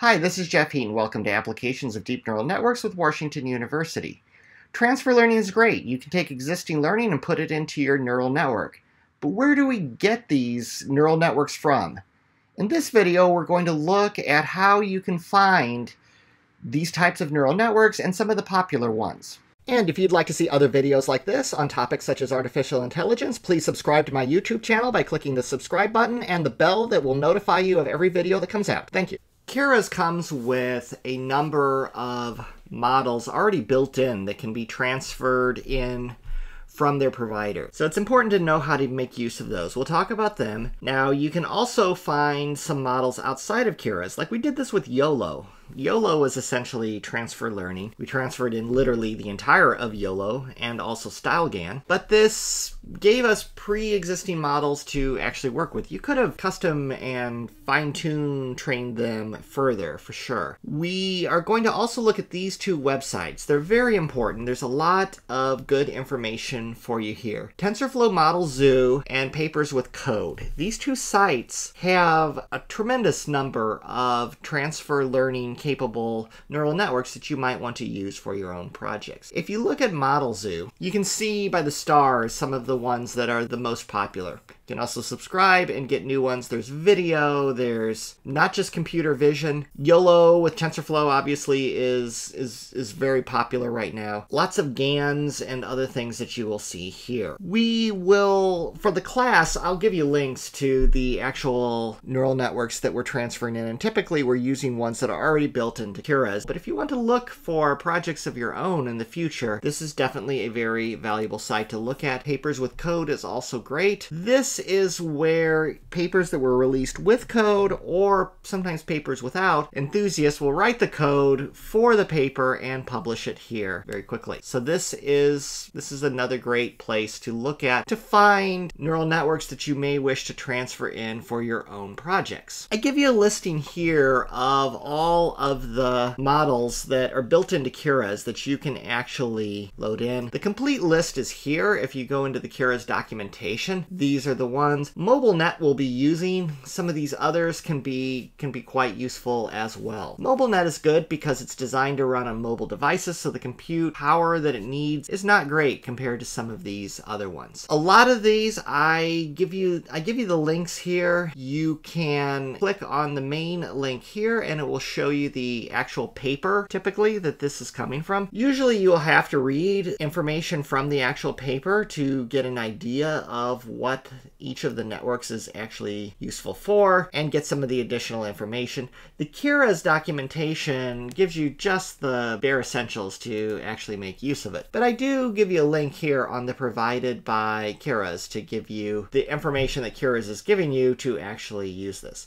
Hi, this is Jeff Heaton. Welcome to Applications of Deep Neural Networks with Washington University. Transfer learning is great. You can take existing learning and put it into your neural network. But where do we get these neural networks from? In this video, we're going to look at how you can find these types of neural networks and some of the popular ones. And if you'd like to see other videos like this on topics such as artificial intelligence, please subscribe to my YouTube channel by clicking the subscribe button and the bell that will notify you of every video that comes out. Thank you. Keras comes with a number of models already built in that can be transferred in from their provider. So it's important to know how to make use of those. We'll talk about them. Now, you can also find some models outside of Keras, like we did this with YOLO. YOLO is essentially transfer learning. We transferred in literally the entire of YOLO and also StyleGAN, but this gave us pre-existing models to actually work with. You could have custom and fine-tune trained them further, for sure. We are going to also look at these two websites. They're very important. There's a lot of good information for you here. TensorFlow Model Zoo and Papers with Code. These two sites have a tremendous number of transfer learning capable neural networks that you might want to use for your own projects. If you look at Model Zoo, you can see by the stars some of the ones that are the most popular. You can also subscribe and get new ones. There's video, there's not just computer vision. YOLO with TensorFlow obviously is is is very popular right now. Lots of GANs and other things that you will see here. We will for the class, I'll give you links to the actual neural networks that we're transferring in and typically we're using ones that are already built into Keras. But if you want to look for projects of your own in the future, this is definitely a very valuable site to look at. Papers with Code is also great. This is where papers that were released with code or sometimes papers without, enthusiasts will write the code for the paper and publish it here very quickly. So this is this is another great place to look at to find neural networks that you may wish to transfer in for your own projects. I give you a listing here of all of the models that are built into Keras that you can actually load in. The complete list is here if you go into the Keras documentation. These are the ones. MobileNet will be using. Some of these others can be can be quite useful as well. MobileNet is good because it's designed to run on mobile devices, so the compute power that it needs is not great compared to some of these other ones. A lot of these I give you I give you the links here. You can click on the main link here and it will show you the actual paper typically that this is coming from. Usually you'll have to read information from the actual paper to get an idea of what each of the networks is actually useful for and get some of the additional information. The Keras documentation gives you just the bare essentials to actually make use of it. But I do give you a link here on the provided by Keras to give you the information that Keras is giving you to actually use this.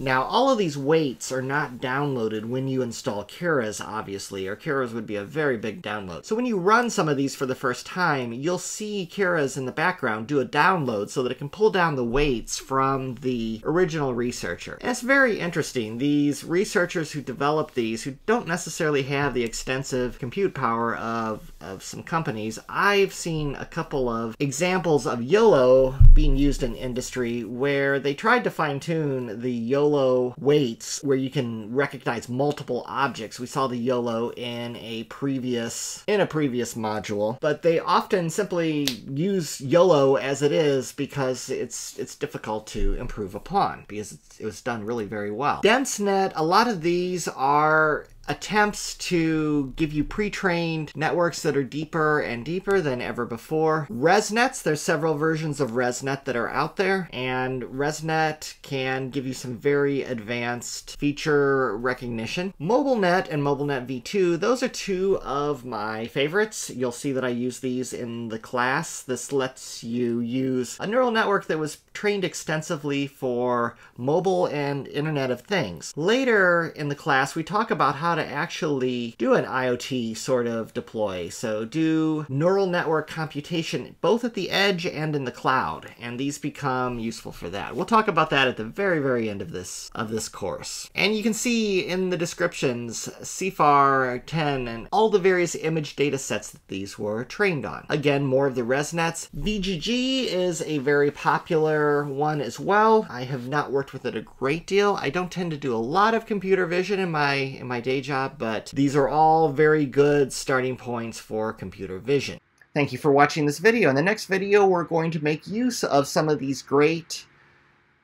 Now, all of these weights are not downloaded when you install Keras, obviously, or Keras would be a very big download. So when you run some of these for the first time, you'll see Keras in the background do a download so that it can pull down the weights from the original researcher. And it's very interesting. These researchers who develop these, who don't necessarily have the extensive compute power of, of some companies, I've seen a couple of examples of YOLO being used in industry where they tried to fine-tune the YOLO YOLO weights where you can recognize multiple objects. We saw the YOLO in a previous in a previous module, but they often simply use YOLO as it is because it's it's difficult to improve upon because it was done really very well. DenseNet, a lot of these are attempts to give you pre-trained networks that are deeper and deeper than ever before. ResNets, there's several versions of ResNet that are out there, and ResNet can give you some very advanced feature recognition. MobileNet and MobileNet V2, those are two of my favorites. You'll see that I use these in the class. This lets you use a neural network that was trained extensively for mobile and Internet of Things. Later in the class, we talk about how to actually do an IoT sort of deploy. So do neural network computation both at the edge and in the cloud, and these become useful for that. We'll talk about that at the very, very end of this of this course. And you can see in the descriptions CIFAR 10 and all the various image data sets that these were trained on. Again, more of the ResNets. VGG is a very popular one as well. I have not worked with it a great deal. I don't tend to do a lot of computer vision in my in my day job, but these are all very good starting points for computer vision. Thank you for watching this video. In the next video, we're going to make use of some of these great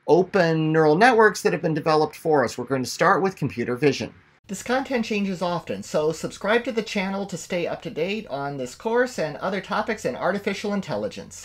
open neural networks that have been developed for us. We're going to start with computer vision. This content changes often, so subscribe to the channel to stay up to date on this course and other topics in artificial intelligence.